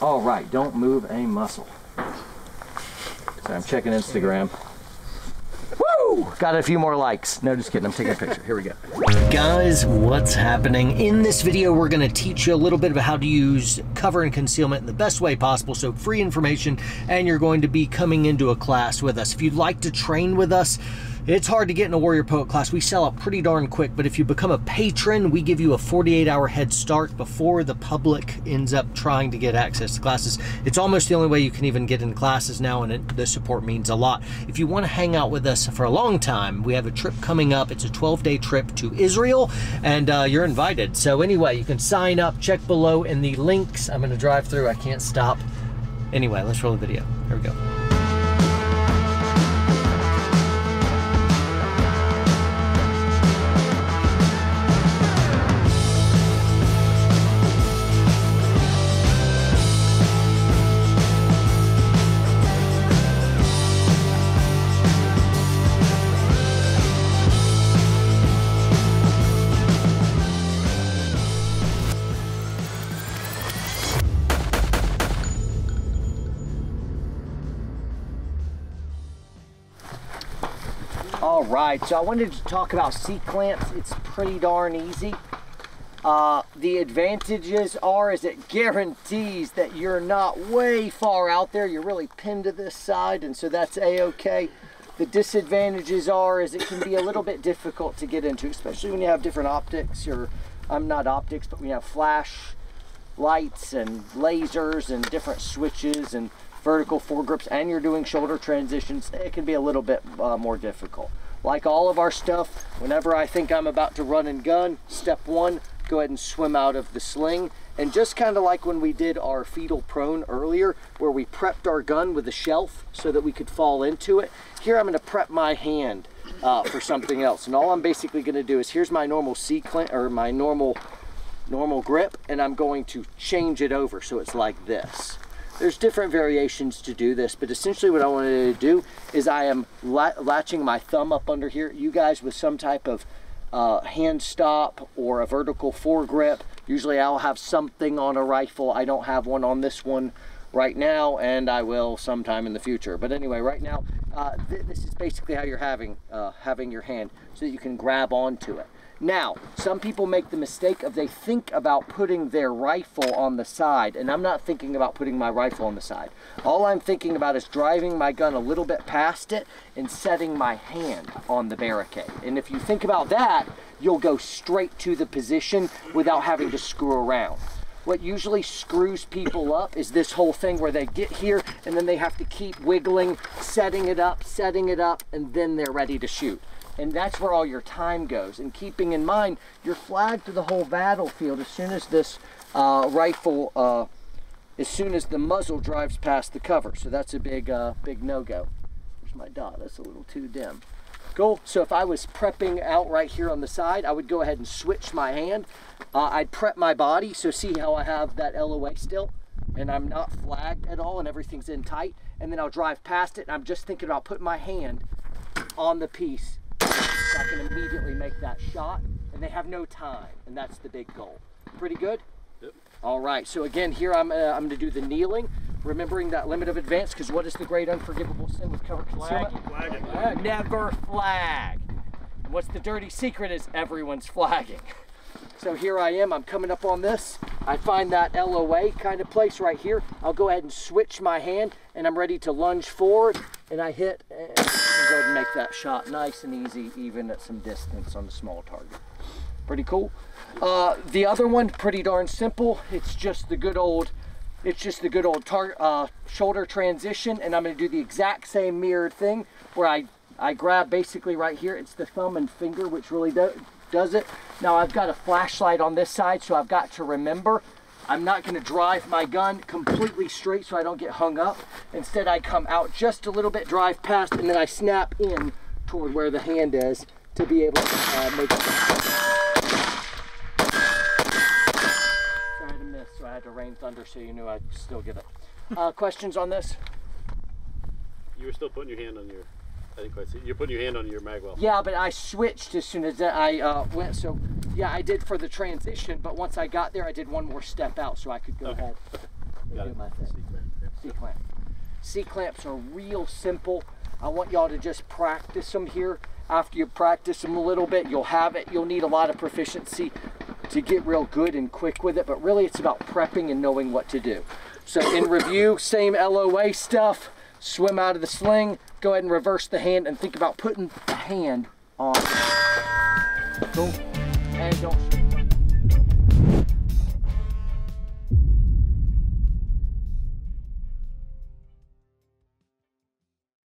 All right, don't move a muscle. So I'm checking Instagram. Woo! Got a few more likes. No, just kidding. I'm taking a picture. Here we go. Guys, what's happening? In this video, we're going to teach you a little bit about how to use cover and concealment in the best way possible. So free information, and you're going to be coming into a class with us. If you'd like to train with us, it's hard to get in a Warrior Poet class. We sell out pretty darn quick, but if you become a patron, we give you a 48 hour head start before the public ends up trying to get access to classes. It's almost the only way you can even get in classes now, and it, the support means a lot. If you want to hang out with us for a long time, we have a trip coming up. It's a 12 day trip to Israel, and uh, you're invited. So, anyway, you can sign up, check below in the links. I'm going to drive through, I can't stop. Anyway, let's roll the video. Here we go. All right, so I wanted to talk about C-clamps. It's pretty darn easy. Uh, the advantages are is it guarantees that you're not way far out there. You're really pinned to this side, and so that's a-okay. The disadvantages are is it can be a little bit difficult to get into, especially when you have different optics. Or I'm not optics, but we have flash lights and lasers and different switches and vertical foregrips and you're doing shoulder transitions, it can be a little bit uh, more difficult. Like all of our stuff, whenever I think I'm about to run and gun, step one, go ahead and swim out of the sling. And just kind of like when we did our fetal prone earlier, where we prepped our gun with a shelf so that we could fall into it, here I'm gonna prep my hand uh, for something else. And all I'm basically gonna do is, here's my normal C-clamp, or my normal, normal grip, and I'm going to change it over so it's like this. There's different variations to do this, but essentially what I wanted to do is I am latching my thumb up under here. You guys with some type of uh, hand stop or a vertical foregrip. Usually I'll have something on a rifle. I don't have one on this one right now, and I will sometime in the future. But anyway, right now, uh, th this is basically how you're having, uh, having your hand so that you can grab onto it. Now, some people make the mistake of they think about putting their rifle on the side, and I'm not thinking about putting my rifle on the side. All I'm thinking about is driving my gun a little bit past it and setting my hand on the barricade. And if you think about that, you'll go straight to the position without having to screw around. What usually screws people up is this whole thing where they get here and then they have to keep wiggling, setting it up, setting it up, and then they're ready to shoot and that's where all your time goes. And keeping in mind, you're flagged to the whole battlefield as soon as this uh, rifle, uh, as soon as the muzzle drives past the cover. So that's a big, uh, big no-go. There's my dot, that's a little too dim. Cool, so if I was prepping out right here on the side, I would go ahead and switch my hand. Uh, I'd prep my body, so see how I have that LOA still? And I'm not flagged at all and everything's in tight. And then I'll drive past it and I'm just thinking about putting my hand on the piece I can immediately make that shot. And they have no time, and that's the big goal. Pretty good? Yep. All right, so again, here I'm, uh, I'm gonna do the kneeling, remembering that limit of advance, because what is the great unforgivable sin with cover concealment? Flagging. Uh, never flag. And what's the dirty secret is everyone's flagging. So here I am, I'm coming up on this. I find that LOA kind of place right here. I'll go ahead and switch my hand and I'm ready to lunge forward and I hit and and make that shot nice and easy even at some distance on the small target. Pretty cool. Uh, the other one, pretty darn simple. It's just the good old, it's just the good old uh, shoulder transition and I'm gonna do the exact same mirrored thing where I, I grab basically right here. It's the thumb and finger which really do, does it. Now I've got a flashlight on this side so I've got to remember I'm not going to drive my gun completely straight so I don't get hung up. Instead, I come out just a little bit, drive past, and then I snap in toward where the hand is to be able to uh, make it. Tried to miss, so I had to rain thunder so you knew I'd still get it. Uh, questions on this? You were still putting your hand on your I didn't quite see. You're putting your hand on your mag well. Yeah, but I switched as soon as I uh, went. So, yeah, I did for the transition, but once I got there, I did one more step out so I could go okay. ahead. Got do it. my thing. C-clamp. C-clamp. C-clamps are real simple. I want y'all to just practice them here. After you practice them a little bit, you'll have it. You'll need a lot of proficiency to get real good and quick with it, but really it's about prepping and knowing what to do. So in review, same LOA stuff, swim out of the sling, go ahead and reverse the hand and think about putting the hand on. Cool. And don't